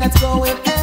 that's going